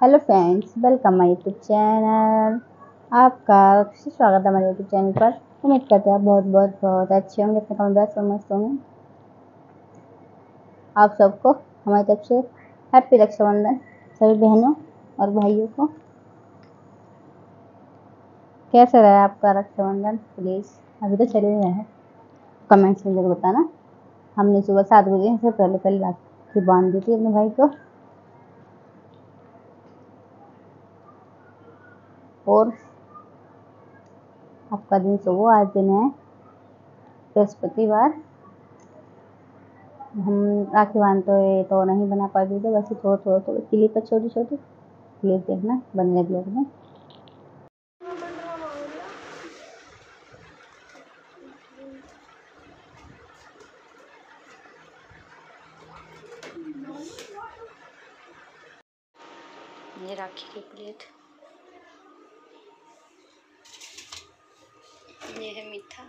Hello friends welcome my YouTube channel आपका स्वागत है हमारे यूट्यूब चैनल पर। उम्मीद करते हैं आप बहुत बहुत बहुत अच्छे होंगे, अपने कमेंट में मस्त होंगे। आप सबको हमारी तरफ़ से हैप्पी रक्षाबंधन, सभी बहनों और भाइयों को। कैसा रहा आपका रक्षाबंधन? प्लीज़ अभी तो चले रहे हैं। कमेंट्स में ज़रूर बताना। हमने सुबह सात बजे से पहले पहले राखी बाँध दी थी अपने भाई को। और आपका दिन शुभ आज दिन है, बृहस्पतिवार। हम राखी बांधते हुए तो नहीं बना पाते थे वैसे थोड़ा थोड़ा थोड़ा क्लिप है छोटी छोटी क्लिप देखना बने ब्लॉग में ये राखी की प्लेट ये है मीठा।